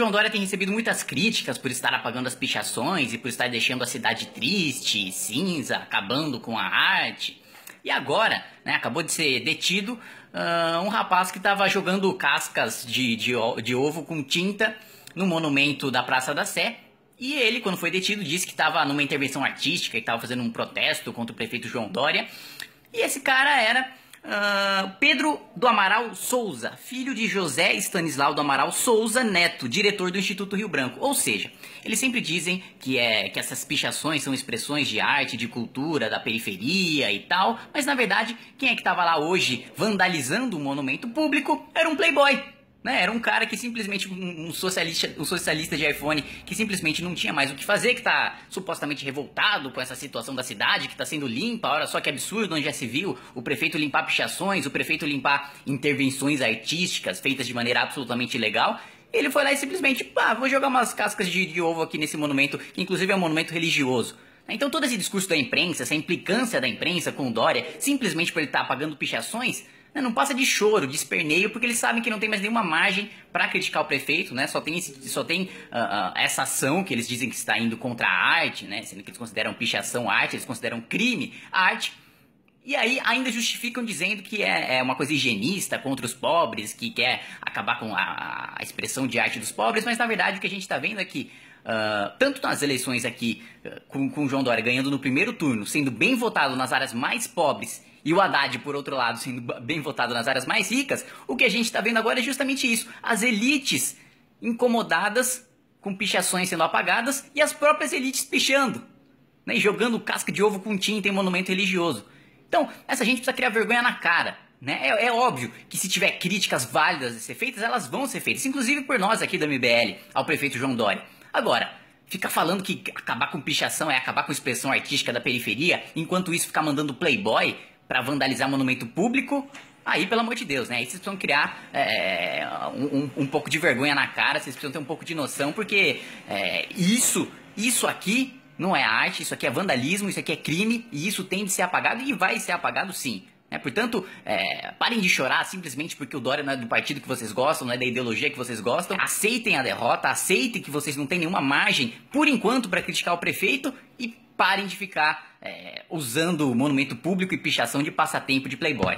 João Dória tem recebido muitas críticas por estar apagando as pichações e por estar deixando a cidade triste, cinza, acabando com a arte. E agora, né, acabou de ser detido uh, um rapaz que estava jogando cascas de, de, de ovo com tinta no monumento da Praça da Sé. E ele, quando foi detido, disse que estava numa intervenção artística e estava fazendo um protesto contra o prefeito João Dória. E esse cara era Uh, Pedro do Amaral Souza, filho de José Stanislau do Amaral Souza Neto, diretor do Instituto Rio Branco. Ou seja, eles sempre dizem que, é, que essas pichações são expressões de arte, de cultura, da periferia e tal, mas na verdade, quem é que estava lá hoje vandalizando um monumento público era um playboy. Né? Era um cara que simplesmente, um socialista, um socialista de iPhone, que simplesmente não tinha mais o que fazer, que está supostamente revoltado com essa situação da cidade, que está sendo limpa, olha só que absurdo, onde já se viu o prefeito limpar pichações, o prefeito limpar intervenções artísticas feitas de maneira absolutamente ilegal. Ele foi lá e simplesmente, ah, vou jogar umas cascas de, de ovo aqui nesse monumento, que inclusive é um monumento religioso. Então todo esse discurso da imprensa, essa implicância da imprensa com o Dória, simplesmente por ele estar tá apagando pichações, né, não passa de choro, de esperneio, porque eles sabem que não tem mais nenhuma margem para criticar o prefeito, né? Só tem, só tem uh, uh, essa ação que eles dizem que está indo contra a arte, né? Sendo que eles consideram pichação arte, eles consideram crime arte. E aí ainda justificam dizendo que é, é, uma coisa higienista contra os pobres, que quer acabar com a, a expressão de arte dos pobres, mas na verdade o que a gente está vendo é que Uh, tanto nas eleições aqui, uh, com, com João Dória ganhando no primeiro turno, sendo bem votado nas áreas mais pobres e o Haddad, por outro lado, sendo bem votado nas áreas mais ricas, o que a gente está vendo agora é justamente isso: as elites incomodadas com pichações sendo apagadas e as próprias elites pichando, né, jogando casca de ovo com tinta em monumento religioso. Então, essa gente precisa criar vergonha na cara. Né? É, é, óbvio que se tiver críticas válidas a ser feitas, elas vão ser feitas, inclusive por nós aqui da MBL, ao prefeito João Dória. Agora, fica falando que acabar com pichação é acabar com expressão artística da periferia, enquanto isso ficar mandando playboy para vandalizar monumento público, aí pelo amor de Deus, né? Aí vocês precisam criar é, um, um, pouco de vergonha na cara, vocês precisam ter um pouco de noção, porque é, isso, isso aqui não é arte, isso aqui é vandalismo, isso aqui é crime, e isso tem de ser apagado e vai ser apagado sim. É, portanto, é, parem de chorar simplesmente porque o Dória não é do partido que vocês gostam, não é da ideologia que vocês gostam. Aceitem a derrota, aceitem que vocês não têm nenhuma margem, por enquanto, para criticar o prefeito e parem de ficar é, usando o monumento público e pichação de passatempo de playboy.